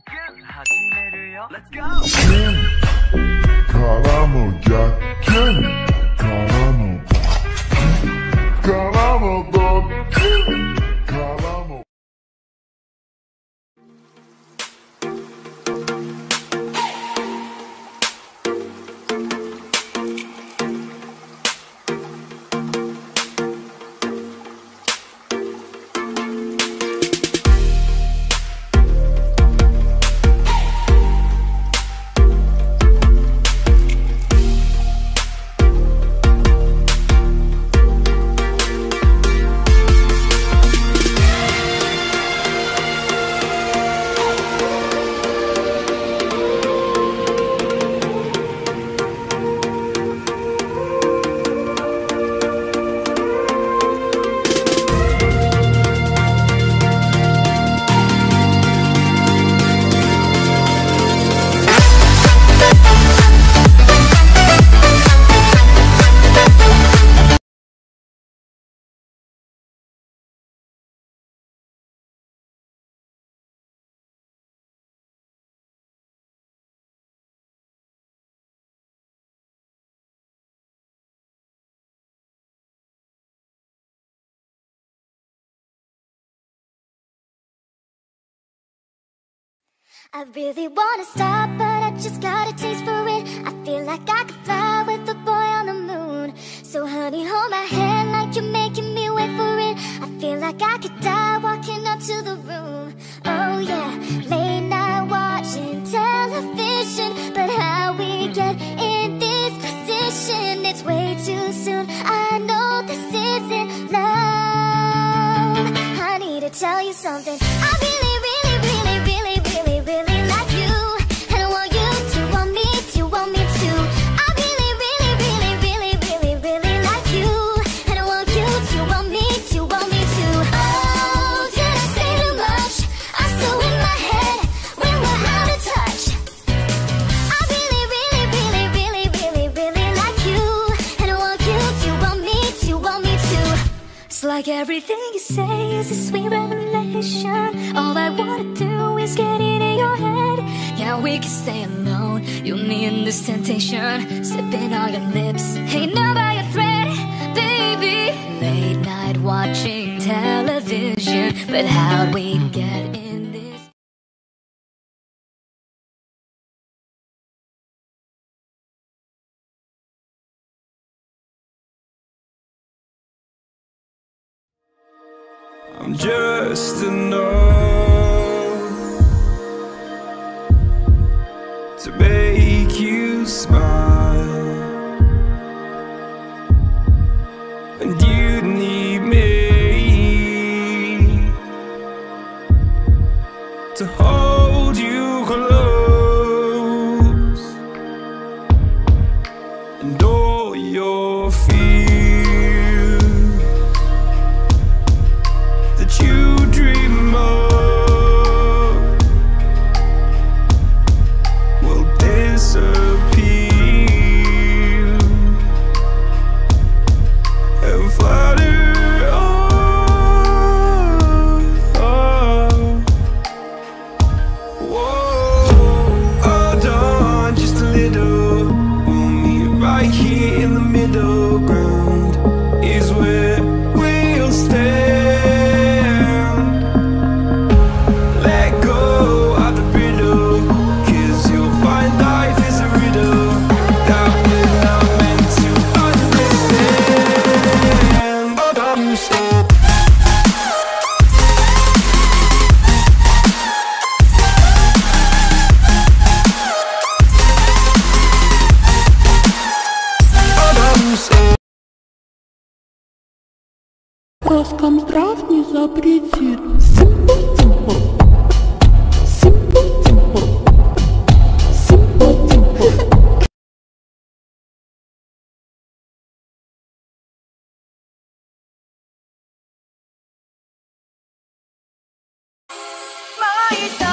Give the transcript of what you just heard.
始めるよ Let's go! Caramo Jacken Caramo I really wanna stop, but I just got a taste for it. I feel like I could fly with a boy on the moon. So honey, hold my hand like you're making me wait for it. I feel like I could die walking up to the room. Oh yeah, late night watching television, but how we get in this position? It's way too soon. I know this isn't love. I need to tell you something. I really, like everything you say is a sweet revelation. All I wanna do is get into your head. Yeah, we can stay alone. You'll need this temptation. Sipping on your lips, hanging out by a thread, baby. Late night watching television, but how'd we get in I'm just number to make you smile, and you need me to hold you close, and all your fears Роскомздрав не запретит. Simple,